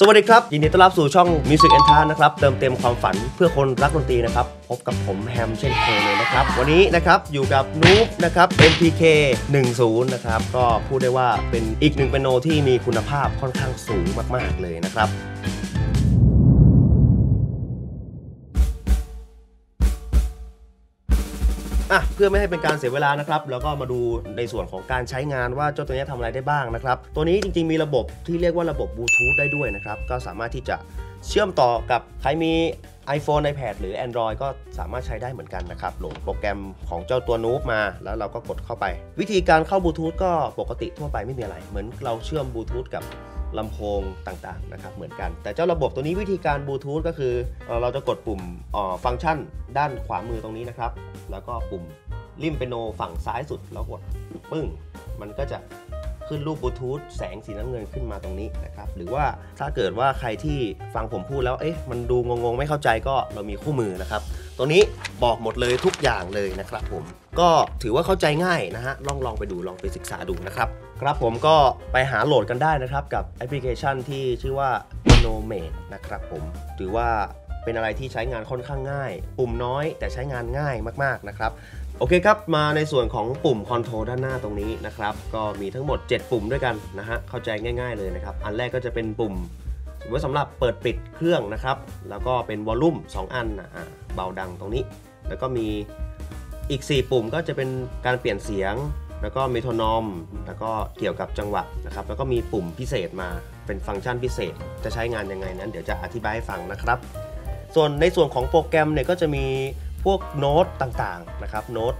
สวัสดีครับ ยินดีต้อนรับสู่ช่อง Music e n t a นะครับ เติมเต็มความฝันเพื่อคนรักดนตรีนะครับ พบกับผมแฮมเช่นเคยเลยนะครับ วันนี้นะครับ อยู่กับนูบนะครับ MPK 10 นะครับ ก็พูดได้ว่าเป็นอีกหนึ่งเปนโนที่มีคุณภาพค่อนข้างสูงมาก ๆ เลยนะครับ อะเพื่อไม่ให้เป็นการเสียเวลานะครับแล้วก็มาดูในส่วนของการใช้งานว่าเจ้าตัวนี้ทำอะไรได้บ้างนะครับตัวนี้จริงๆมีระบบที่เรียกว่าระบบบลูทูธได้ด้วยนะครับก็สามารถที่จะเชื่อมต่อกับใครมี iPhone iPad หรือ Android ก็สามารถใช้ได้เหมือนกันนะครับโหลดโปรแกรมของเจ้าตัวนูบมา แล้วเราก็กดเข้าไป วิธีการเข้าบลูทูธก็ปกติทั่วไปไม่มีอะไร เหมือนเราเชื่อมบลูทูธกับ ลำโพงต่างๆนะครับเหมือนกัน แต่เจ้าระบบตัวนี้วิธีการบลูทูธก็คือ เราจะกดปุ่มฟังก์ชันด้านขวามือตรงนี้นะครับ แล้วก็ปุ่มริมเปโนฝั่งซ้ายสุดแล้วกดปึ้ง มันก็จะขึ้นรูปบลูทูธแสงสีน้ำเงินขึ้นมาตรงนี้นะครับ หรือว่าถ้าเกิดว่าใครที่ฟังผมพูดแล้วเอ๊ะมันดูงงๆ ไม่เข้าใจก็เรามีคู่มือนะครับ ตัวนี้บอกหมดเลยทุกอย่างเลยนะครับผมก็ถือว่าเข้าใจง่ายนะฮะลองลองไปดูลองไปศึกษาดูนะครับครับผมก็ไปหาโหลดกันได้นะครับกับแอปพลิเคชันที่ชื่อว่า n o m a d e นะครับผมถือว่าเป็นอะไรที่ใช้งานค่อนข้างง่าย ปุ่มน้อยแต่ใช้งานง่ายมากๆนะครับโอเคครับ มาในส่วนของปุ่ม control ด้านหน้าตรงนี้นะครับ ก็มีทั้งหมด 7 ปุ่มด้วยกันนะฮะ เข้าใจง่ายๆเลยนะครับ อันแรกก็จะเป็นปุ่ม ไว้สำหรับเปิดปิดเครื่องนะครับ แล้วก็เป็นวอลลุ่ม 2 อันนะอะเบาดังตรงนี้ แล้วก็มีอีก 4 ปุ่มก็จะเป็นการเปลี่ยนเสียง แล้วก็เมโทนอม แล้วก็เกี่ยวกับจังหวะนะครับ แล้วก็มีปุ่มพิเศษมาเป็นฟังก์ชันพิเศษ จะใช้งานยังไงนั้น เดี๋ยวจะอธิบายให้ฟังนะครับ ส่วนในส่วนของโปรแกรมเนี่ยก็จะมี พวกโน้ตต่างๆนะครับโน้ต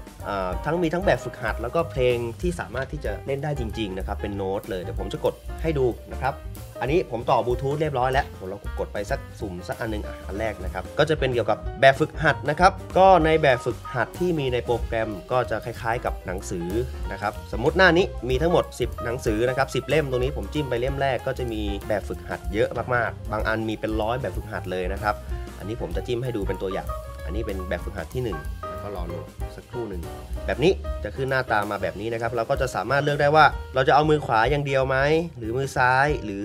ทั้งมีทั้งแบบฝึกหัด แล้วก็เพลงที่สามารถที่จะเล่นได้จริงๆนะครับเป็นโน้ตเลยเดี๋ยวผมจะกดให้ดูนะครับอันนี้ผมต่อบลูทูธเรียบร้อยแล้วผมลองกดไปสักสุ่มสักอันหนึงอะอันแรกนะครับก็จะเป็นเกี่ยวกับแบบฝึกหัดนะครับก็ในแบบฝึกหัดที่มีในโปรแกรมก็จะคล้ายๆ กับหนังสือนะครับสมมติหน้านี้มีทั้งหมด 10 หนังสือนะครับ10 เล่มตรงนี้ผมจิ้มไปเล่มแรกก็จะมีแบบฝึกหัดเยอะมากๆ บางอันมีเป็นร้อยแบบฝึกหัดเลยนะครับอันนี้ผมจะจิ้มให้ดูเป็นตัวอย่าง อันนี้เป็นแบบฝึกหัดที่1แล้วก็รอโหลดสักครู่หนึ่งแบบนี้จะขึ้นหน้าตามาแบบนี้นะครับ เราก็จะสามารถเลือกได้ว่า เราจะเอามือขวาอย่างเดียวไหมหรือมือซ้ายหรือ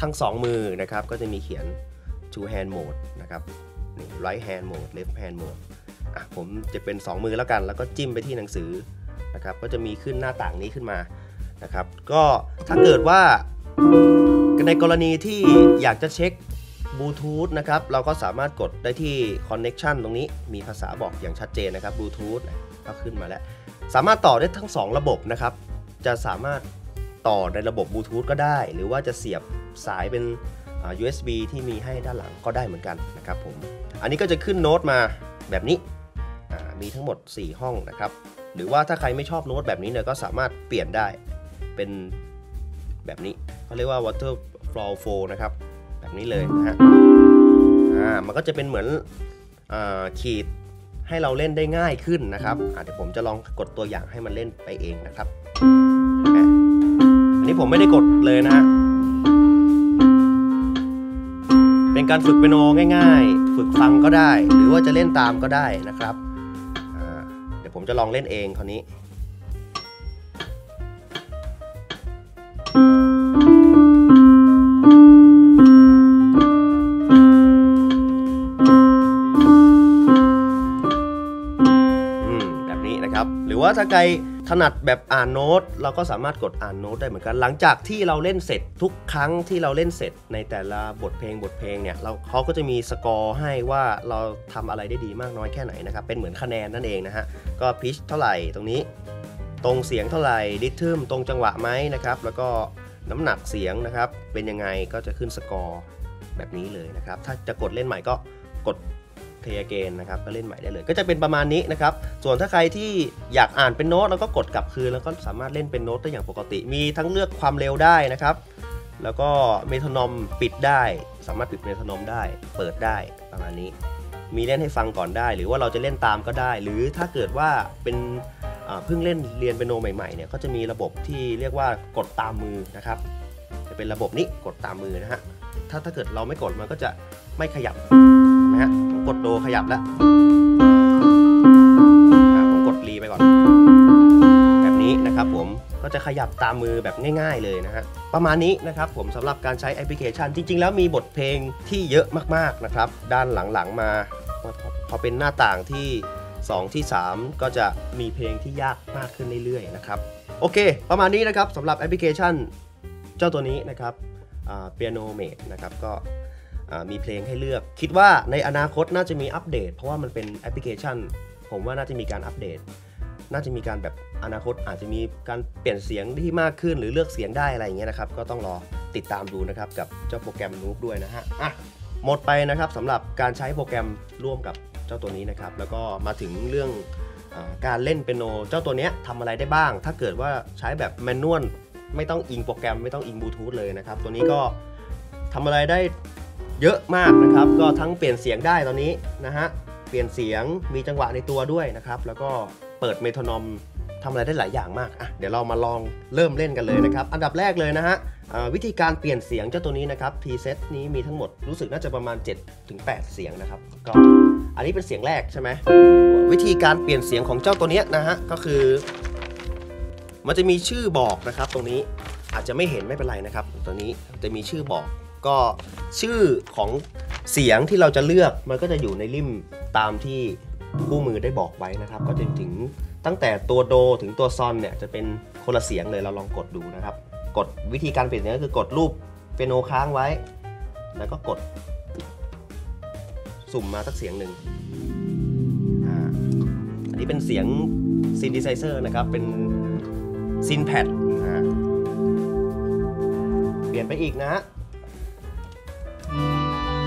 ทั้ง 2 มือนะครับ ก็จะมีเขียน two hand mode นะครับนี่ right hand mode left hand mode อะผมจะเป็น 2 มือแล้วกัน แล้วก็จิ้มไปที่หนังสือนะครับ ก็จะมีขึ้นหน้าต่างนี้ขึ้นมานะครับ ก็ถ้าเกิดว่าในกรณีที่อยากจะเช็ค บลูทูธนะครับเราก็สามารถกดได้ที่ connection ตรงนี้มีภาษาบอกอย่างชัดเจนนะครับบลูทูธก็ขึ้นมาแล้ว สามารถต่อได้ทั้ง 2 ระบบนะครับ จะสามารถต่อในระบบบลูทูธก็ได้ หรือว่าจะเสียบสายเป็นอ่า USB ที่มีให้ด้านหลังก็ได้เหมือนกันนะครับผมอันนี้ก็จะขึ้นโน้ตมาแบบนี้มีทั้งหมด 4 ห้องนะครับ หรือว่าถ้าใครไม่ชอบโน้ตแบบนี้เนี่ยก็สามารถเปลี่ยนได้เป็นแบบนี้เขาเรียกว่า water flow flow นะครับ แบบนี้เลยนะฮะอ่ามันก็จะเป็นเหมือนอขีดให้เราเล่นได้ง่ายขึ้นนะครับเดี๋ยวผมจะลองกดตัวอย่างให้มันเล่นไปเองนะครับ อันนี้ผมไม่ได้กดเลยนะฮะ เป็นการฝึกเปียโนง่าย ๆ ฝึกฟังก็ได้ หรือว่าจะเล่นตามก็ได้นะครับ เดี๋ยวผมจะลองเล่นเองคราวนี้ นะครับ หรือว่าถ้าใครถนัดแบบอ่านโน้ต เราก็สามารถกดอ่านโน้ตได้เหมือนกัน หลังจากที่เราเล่นเสร็จทุกครั้งที่เราเล่นเสร็จ ในแต่ละบทเพลงบทเพลงเนี่ยเราเขาก็จะมีสกอร์ให้ว่าเราทำอะไรได้ดีมากน้อยแค่ไหนนะครับ เป็นเหมือนคะแนนนั่นเองนะฮะ ก็พิชเท่าไหร่ตรงนี้ ตรงเสียงเท่าไหร่ดิทึมตรงจังหวะไหมนะครับ แล้วก็น้ำหนักเสียงนะครับ เป็นยังไงก็จะขึ้นสกอร์แบบนี้เลยนะครับ ถ้าจะกดเล่นใหม่ก็กด เพย์เกนนะครับก็เล่นใหม่ได้เลย ก็จะเป็นประมาณนี้นะครับ ส่วนถ้าใครที่อยากอ่านเป็นโน้ตแล้วก็กดกลับคืน แล้วก็สามารถเล่นเป็นโน้ตได้อย่างปกติ มีทั้งเลือกความเร็วได้นะครับ แล้วก็เมทรนอมปิดได้ สามารถปิดเมทรนอมได้ เปิดได้ประมาณนี้ มีเล่นให้ฟังก่อนได้ หรือว่าเราจะเล่นตามก็ได้ หรือถ้าเกิดว่าเป็นเพิ่งเล่นเรียนเป็นโนใหม่ๆเนี่ยก็จะมีระบบที่เรียกว่ากดตามมือนะครับ จะเป็นระบบนี้กดตามมือนะฮะถ้าถ้าเกิดเราไม่กดมันก็จะไม่ขยับ ฮะผมกดโดขยับแล้วผมกดรีไปก่อน แบบนี้นะครับผมก็จะขยับตามมือแบบง่าย ๆเลยนะฮะประมาณนี้นะครับผมสำหรับการใช้แอปพลิเคชัน จริง ๆ แล้วมีบทเพลงที่เยอะมากๆนะครับ ด้านหลังๆมาพอพอเป็นหน้าต่างที่ 2 ที่ 3 ก็จะมีเพลงที่ยากมากขึ้นเรื่อยๆนะครับโอเค ประมาณนี้นะครับสำหรับแอปพลิเคชัน เจ้าตัวนี้นะครับ Piano Mate นะครับก็ มีเพลงให้เลือก คิดว่าในอนาคตน่าจะมีอัปเดต เพราะว่ามันเป็นแอปพลิเคชัน ผมว่าน่าจะมีการอัปเดต น่าจะมีการแบบอนาคตอาจจะมีการเปลี่ยนเสียงที่มากขึ้นหรือเลือกเสียงได้อะไรอย่างเงี้ยนะครับ ก็ต้องรอติดตามดูนะครับกับเจ้าโปรแกรม NUX ด้วยนะฮะอะหมดไปนะครับสำหรับการใช้โปรแกรมร่วมกับเจ้าตัวนี้นะครับ แล้วก็มาถึงเรื่องอการเล่นเปียโน เจ้าตัวเนี้ยทำอะไรได้บ้าง ถ้าเกิดว่าใช้แบบแมนนวลไม่ต้องอิงโปรแกรมไม่ต้องอิงบลูทูธเลยนะครับ ตัวนี้ก็ทำอะไรได้ เยอะมากนะครับ ก็ทั้งเปลี่ยนเสียงได้ตอนนี้นะฮะ เปลี่ยนเสียงมีจังหวะในตัวด้วยนะครับ แล้วก็เปิดเมโทรนอมทำอะไรได้หลายอย่างมากอะเดี๋ยวเรามาลองเริ่มเล่นกันเลยนะครับ อันดับแรกเลยนะฮะวิธีการเปลี่ยนเสียงเจ้าตัวนี้นะครับพีเซตนี้มีทั้งหมดรู้สึกน่าจะประมาณ 7-8 เสียงนะครับก็อันนี้เป็นเสียงแรกใช่ไหมวิธีการเปลี่ยนเสียงของเจ้าตัวเนี้ยนะฮะก็คือ มันจะมีชื่อบอกนะครับ ตรงนี้อาจจะไม่เห็นไม่เป็นไรนะครับ ตัวนี้จะมีชื่อบอก ก็ชื่อของเสียงที่เราจะเลือกมันก็จะอยู่ในริมตามที่คู่มือได้บอกไว้นะครับ ก็จนถึงตั้งแต่ตัวโดถึงตัวซอนเนี่ยจะเป็นคนละเสียงเลยเราลองกดดูนะครับ กดวิธีการเปลี่ยนเสียงก็คือกดรูปเปียโนค้างไว้ แล้วก็กด สุ่มมาสักเสียงหนึ่งอันนี้เป็นเสียง synthesizer นะครับ เป็น synth pad เปลี่ยนไปอีกนะฮะ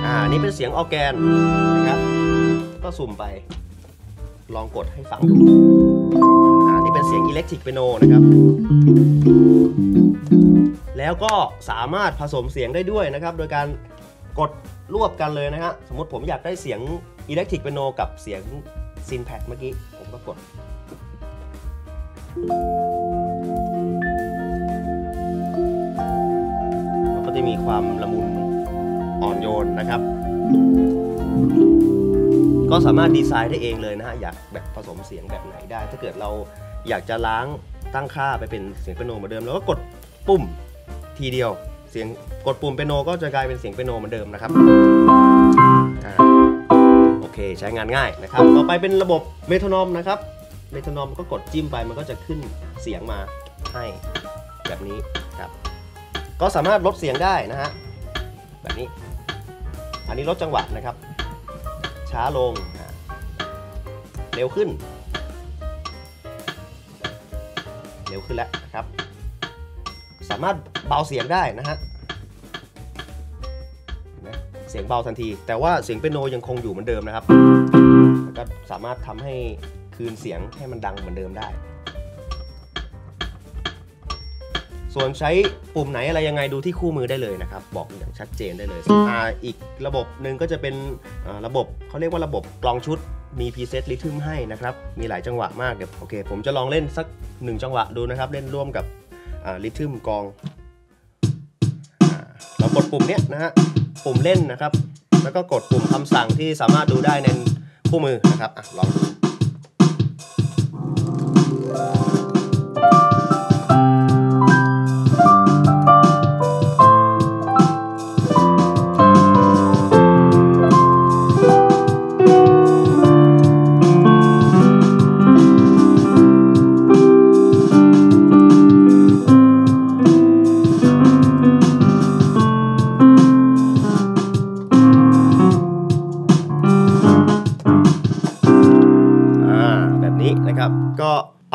อ่านี่เป็นเสียงออร์แกนนะครับ ก็สุ่มไป ลองกดให้ฟังดูอ่านี่เป็นเสียงอิเล็กทริกเปียโนนะครับ แล้วก็สามารถผสมเสียงได้ด้วยนะครับ โดยการกดรวบกันเลยนะฮะ สมมติผมอยากได้เสียงอิเล็กทริกเปียโนกับเสียงซินแพดเมื่อกี้ ผมก็กดมันก็จะมีความละมุน อ่อนโยนนะครับ ก็สามารถดีไซน์ได้เองเลยนะฮะอยากแบบผสมเสียงแบบไหนได้ ถ้าเกิดเราอยากจะล้างตั้งค่าไปเป็นเสียงเปียโนเหมือนเดิมเราก็กดปุ่มทีเดียวเสียงกดปุ่มเปียโนก็จะกลายเป็นเสียงเปียโนเหมือนเดิมนะครับอโอเคใช้งานง่ายนะครับ ต่อไปเป็นระบบเมโทรนอมนะครับเมโทรนอมก็กดจิ้มไปมันก็จะขึ้นเสียงมาให้แบบนี้ครับ ก็สามารถลดเสียงได้นะฮะ แบบนี้ อันนี้ลดจังหวะนะครับ ช้าลง เร็วขึ้น เร็วขึ้นแล้วนะครับ สามารถเบาเสียงได้นะฮะเห็นไหมเสียงเบาทันที แต่ว่าเสียงเปียโนยังคงอยู่เหมือนเดิมนะครับ แล้วก็สามารถทำให้คืนเสียงให้มันดังเหมือนเดิมได้ ส่วนใช้ปุ่มไหนอะไรยังไงดูที่คู่มือได้เลยนะครับ บอกอย่างชัดเจนได้เลยอ่าอีกระบบหนึ่งก็จะเป็นระบบเขาเรียกว่าระบบกลองชุดมีพรีเซตริทึมให้นะครับ มีหลายจังหวะมากเดี๋ยวโอเค ผมจะลองเล่นสักหนึ่งจังหวะดูนะครับ เล่นร่วมกับริทึมกองอ่าเรากดปุ่มเนี้ยนะฮะปุ่มเล่นนะครับ แล้วก็กดปุ่มคำสั่งที่สามารถดูได้ในคู่มือนะครับอลองดู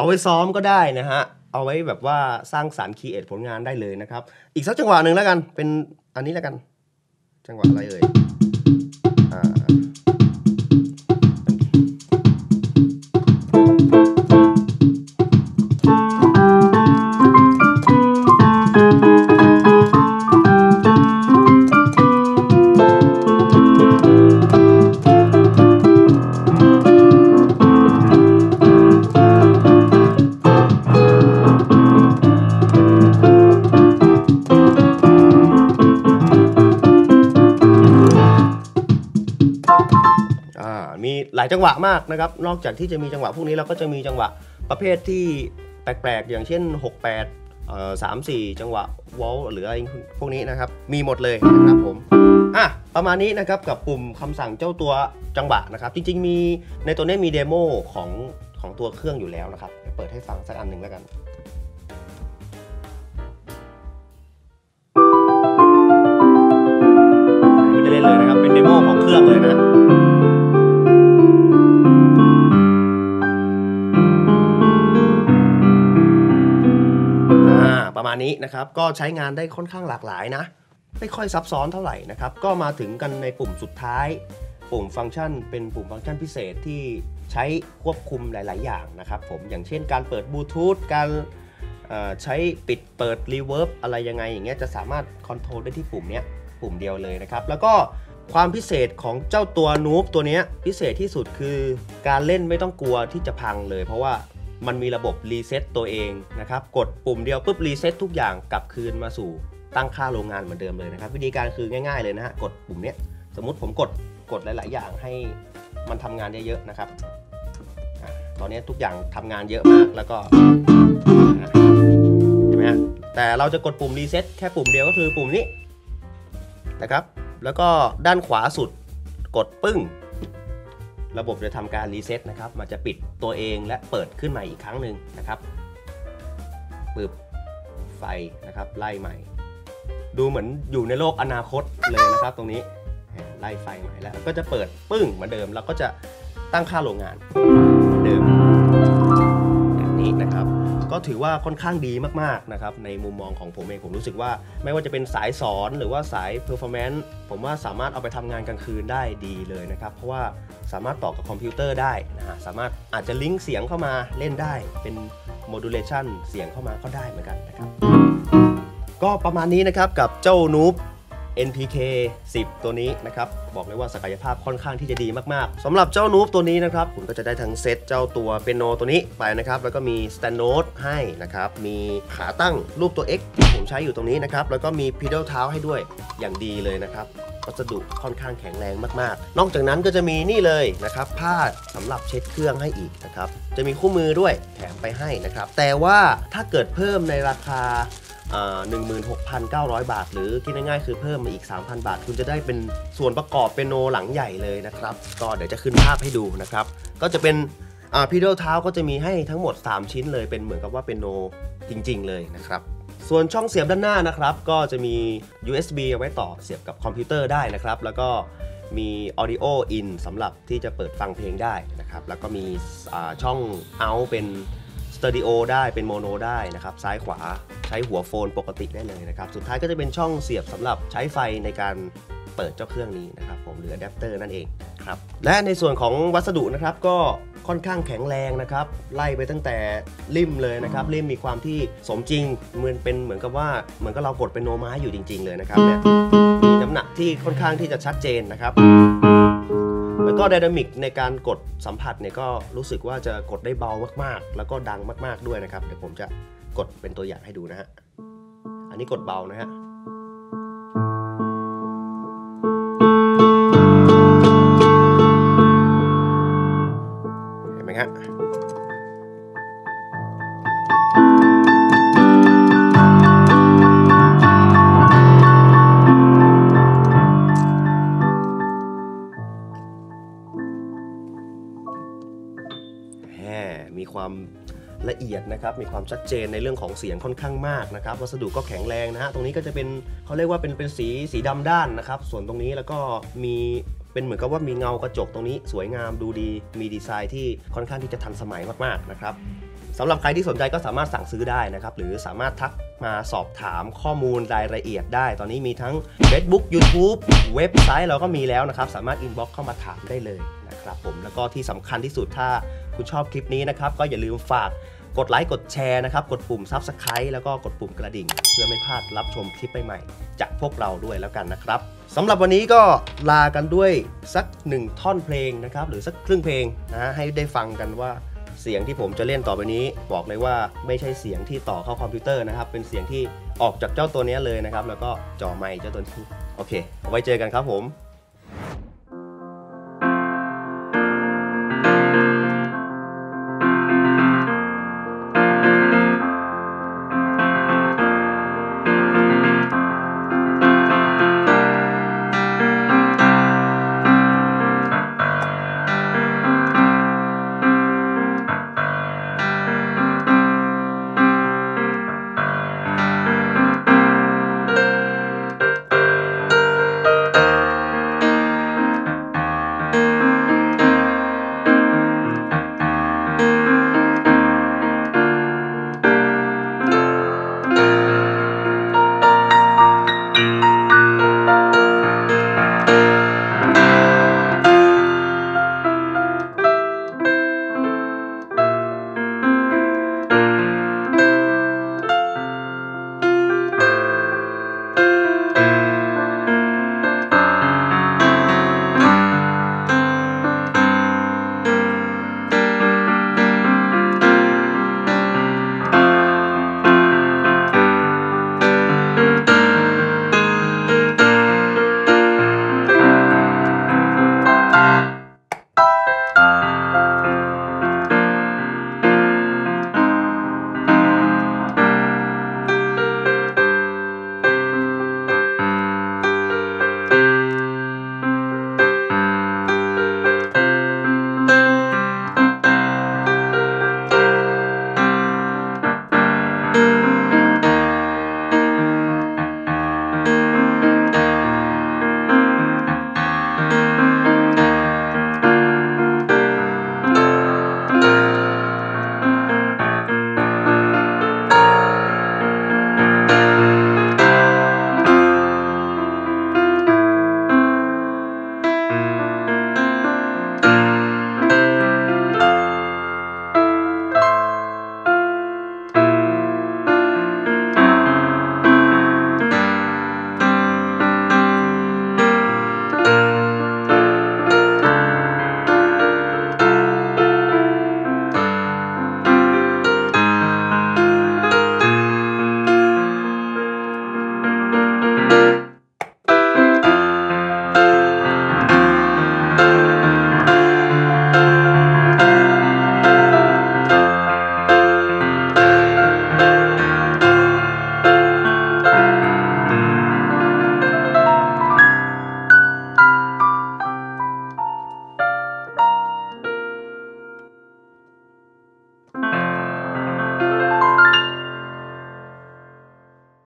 ไว้ซ้อมก็ได้นะฮะ เอาไว้แบบว่าสร้างสารรค์คีเอทผลงานได้เลยนะครับ อีกสักจังหวะหนึ่งแล้วกัน เป็นอันนี้แล้วกัน จังหวะอะไรเอ่ยายจังหวะมากนะครับ นอกจากที่จะมีจังหวะพวกนี้เราก็จะมีจังหวะประเภทที่แปลกๆ อย่างเช่น 68เอ่อ34 จังหวะวอลหรืออะไรพวกนี้นะครับ มีหมดเลยนะครับผมอะประมาณนี้นะครับกับปุ่มคำสั่งเจ้าตัวจังหวะนะครับ จริงๆมีในตัวนี้มีเดโมของของตัวเครื่องอยู่แล้วนะครับเดี๋ยวเปิดให้ฟังสักอันหนึ่งแล้วกัน มาณนี้นะครับ ก็ใช้งานได้ค่อนข้างหลากหลายนะ ไม่ค่อยซับซ้อนเท่าไหร่นะครับ ก็มาถึงกันในปุ่มสุดท้าย ปุ่มฟังก์ชัน เป็นปุ่มฟังก์ชันพิเศษที่ใช้ควบคุมหลาย ๆ อย่างนะครับผม อย่างเช่นการเปิดบลูทูธ การใช้ปิดเปิด reverb อะไรยังไงอย่างเงี้ยจะสามารถ control ได้ที่ปุ่มเนี้ยปุ่มเดียวเลยนะครับ แล้วก็ความพิเศษของเจ้าตัว NUX ตัวเนี้ยพิเศษที่สุดคือการเล่นไม่ต้องกลัวที่จะพังเลย เพราะว่า มันมีระบบรีเซ็ตตัวเองนะครับ กดปุ่มเดียวปุ๊บรีเซ็ตทุกอย่างกลับคืนมาสู่ตั้งค่าโรงงานเหมือนเดิมเลยนะครับ วิธีการคือง่ายๆเลยนะฮะกดปุ่มเนี้ยสมมุติผมกดกดหลาย ๆ อย่างให้มันทำงานเยอะๆนะครับตอนนี้ทุกอย่างทำงานเยอะมากแล้วก็เห็นไหมฮะแต่เราจะกดปุ่มรีเซ็ตแค่ปุ่มเดียวก็คือปุ่มนี้นะครับ แล้วก็ด้านขวาสุดกดปึ้ง ระบบจะทำการรีเซ็ตนะครับมันจะปิดตัวเองและเปิดขึ้นใหม่อีกครั้งหนึ่งนะครับปึบไฟนะครับไล่ใหม่ ดูเหมือนอยู่ในโลกอนาคตเลยนะครับ ตรงนี้ไล่ไฟใหม่แล้วก็จะเปิดปึ้งเหมือนเดิม แล้วก็จะตั้งค่าโรงงาน ก็ถือว่าค่อนข้างดีมากๆนะครับในมุมมองของผมเองผมรู้สึกว่า ไม่ว่าจะเป็นสายสอนหรือว่าสาย performance ผมว่าสามารถเอาไปทำงานกลางคืนได้ดีเลยนะครับ เพราะว่าสามารถต่อกับคอมพิวเตอร์ได้นะฮะสามารถอาจจะลิงก์เสียงเข้ามาเล่นได้เป็น modulation เสียงเข้ามาก็ได้เหมือนกันนะครับก็ประมาณนี้นะครับกับเจ้านูบ NPK 10 ตัวนี้นะครับบอกเลยว่าศักยภาพค่อนข้างที่จะดีมากๆสำหรับเจ้า NUX ตัวนี้นะครับคุณก็จะได้ทั้งเซตเจ้าตัวเปียโนตัวนี้ไปนะครับแล้วก็มีสแตนด์โน้ตให้นะครับมีขาตั้งรูปตัว X ที่ผมใช้อยู่ตรงนี้นะครับแล้วก็มีพิด a ลเท้าให้ด้วยอย่างดีเลยนะครับวัสดุค่อนข้างแข็งแรงมากๆ นอกจากนั้นก็จะมีนี่เลยนะครับผ้าสำหรับเช็ดเครื่องให้อีกนะครับ จะมีคู่มือด้วยแถมไปให้นะครับ แต่ว่าถ้าเกิดเพิ่มในราคา 16,900 บาท หรือคิดง่ายๆคือเพิ่มมาอีก 3,000 บาท คุณจะได้เป็นส่วนประกอบเป็นโนหลังใหญ่เลยนะครับ ก็เดี๋ยวจะขึ้นภาพให้ดูนะครับ ก็จะเป็นพีด a ลเท้าก็จะมีให้ทั้งหมด 3 ชิ้นเลยเป็นเหมือนกับว่าเปียโนจริง ๆ เลยนะครับส่วนช่องเสียบด้านหน้านะครับ ก็จะมี USB เอาไว้ต่อเสียบกับคอมพิวเตอร์ได้นะครับ แล้วก็มี Audio In สำหรับที่จะเปิดฟังเพลงได้นะครับ แล้วก็มีช่อง Out เป็น สเตอริโอได้เป็นโมโนได้นะครับ ซ้ายขวาใช้หัว phone ปกติได้เลยนะครับ สุดท้ายก็จะเป็นช่องเสียบสำหรับใช้ไฟในการเปิดเจ้าเครื่องนี้นะครับผมหรืออะแดปเตอร์นั่นเองครับและในส่วนของวัสดุนะครับก็ค่อนข้างแข็งแรงนะครับ ไล่ไปตั้งแต่ริมเลยนะครับริมมีความที่สมจริงเหมือนเป็นเหมือนกับว่าเหมือนกับเรากดเป็นโนไม้อยู่จริง ๆ เลยนะครับเนี่ยมีน้ำหนักที่ค่อนข้างที่จะชัดเจนนะครับ แล้วก็ไดนามิกในการกดสัมผัสเนี่ยก็รู้สึกว่าจะกดได้เบามากๆ แล้วก็ดังมากๆด้วยนะครับ เดี๋ยวผมจะกดเป็นตัวอย่างให้ดูนะฮะ อันนี้กดเบานะฮะ มีความละเอียดนะครับ มีความชัดเจนในเรื่องของเสียงค่อนข้างมากนะครับ วัสดุก็แข็งแรงนะฮะ ตรงนี้ก็จะเป็นเขาเรียกว่าเป็นเป็นสีสีดำด้านนะครับ ส่วนตรงนี้แล้วก็มีเป็นเหมือนกับว่ามีเงากระจกตรงนี้สวยงามดูดี มีดีไซน์ที่ค่อนข้างที่จะทันสมัยมากๆนะครับสำหรับใครที่สนใจก็สามารถสั่งซื้อได้นะครับ หรือสามารถทักมาสอบถามข้อมูลรายละเอียดได้ ตอนนี้มีทั้ง Facebook YouTube เว็บไซต์เราก็มีแล้วนะครับ สามารถอินบ็อกซ์เข้ามาถามได้เลยนะครับผมแล้วก็ที่สำคัญที่สุดถ้า คุณชอบคลิปนี้นะครับ ก็อย่าลืมฝากกดไลค์กดแชร์นะครับ กดปุ่ม Subscribe แล้วก็กดปุ่มกระดิ่ง เพื่อไม่พลาดรับชมคลิปใหม่ๆจากพวกเราด้วยแล้วกันนะครับสำหรับวันนี้ก็ลากันด้วยสักหนึ่งท่อนเพลงนะครับ หรือสักครึ่งเพลงนะฮะให้ได้ฟังกันว่าเสียงที่ผมจะเล่นต่อไปนี้ บอกเลยว่าไม่ใช่เสียงที่ต่อเข้าคอมพิวเตอร์นะครับ เป็นเสียงที่ออกจากเจ้าตัวนี้เลยนะครับ แล้วก็จอไมค์เจ้าตัวนี้โอเคเอาไว้เจอกันครับผม